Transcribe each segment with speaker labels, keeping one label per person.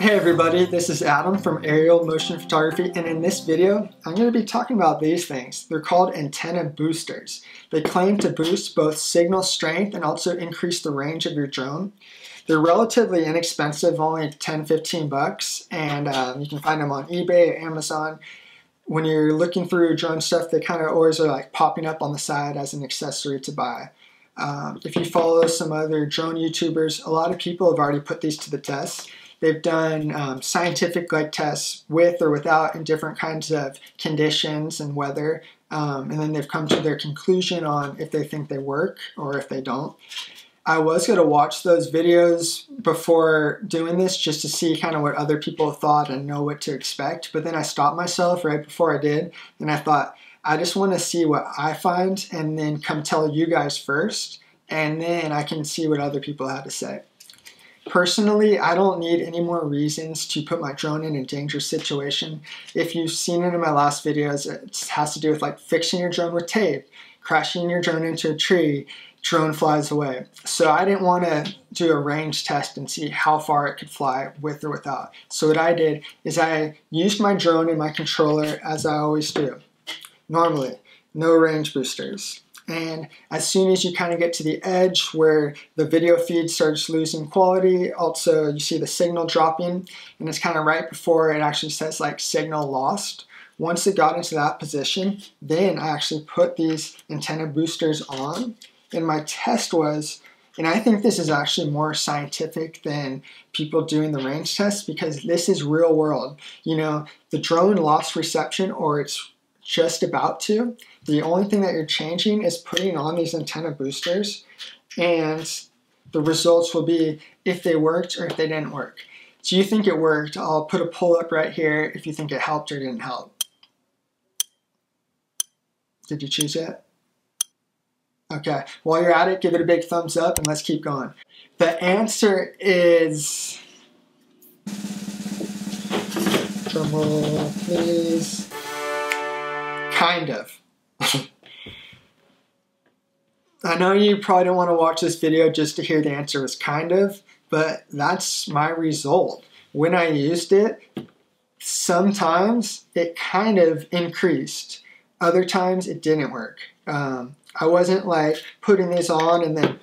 Speaker 1: Hey everybody, this is Adam from Aerial Motion Photography and in this video I'm going to be talking about these things. They're called antenna boosters. They claim to boost both signal strength and also increase the range of your drone. They're relatively inexpensive, only 10-15 bucks and um, you can find them on eBay or Amazon. When you're looking through drone stuff they kind of always are like popping up on the side as an accessory to buy. Um, if you follow some other drone YouTubers, a lot of people have already put these to the test They've done um, scientific like tests with or without in different kinds of conditions and weather, um, and then they've come to their conclusion on if they think they work or if they don't. I was going to watch those videos before doing this just to see kind of what other people thought and know what to expect, but then I stopped myself right before I did, and I thought, I just want to see what I find and then come tell you guys first, and then I can see what other people have to say. Personally, I don't need any more reasons to put my drone in a dangerous situation. If you've seen it in my last videos, it has to do with like fixing your drone with tape, crashing your drone into a tree, drone flies away. So I didn't want to do a range test and see how far it could fly with or without. So what I did is I used my drone and my controller as I always do. Normally, no range boosters. And as soon as you kind of get to the edge where the video feed starts losing quality, also you see the signal dropping, and it's kind of right before it actually says like signal lost. Once it got into that position, then I actually put these antenna boosters on, and my test was, and I think this is actually more scientific than people doing the range test because this is real world. You know, the drone lost reception or it's just about to. The only thing that you're changing is putting on these antenna boosters and the results will be if they worked or if they didn't work. So you think it worked, I'll put a pull up right here if you think it helped or didn't help. Did you choose it? Okay, while you're at it, give it a big thumbs up and let's keep going. The answer is, drumroll please, kind of. I know you probably don't want to watch this video just to hear the answer was kind of, but that's my result. When I used it, sometimes it kind of increased. Other times it didn't work. Um, I wasn't like putting this on and then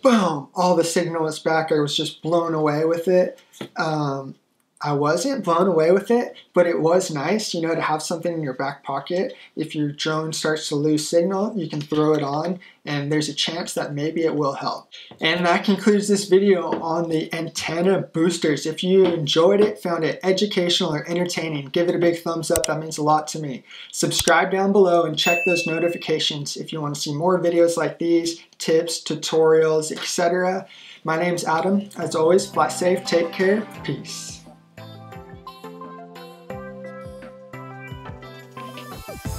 Speaker 1: boom, all the signal was back. I was just blown away with it. Um, I wasn't blown away with it, but it was nice, you know, to have something in your back pocket. If your drone starts to lose signal, you can throw it on and there's a chance that maybe it will help. And that concludes this video on the antenna boosters. If you enjoyed it, found it educational or entertaining, give it a big thumbs up. That means a lot to me. Subscribe down below and check those notifications if you want to see more videos like these, tips, tutorials, etc. My name's Adam. As always, fly safe, take care, peace. you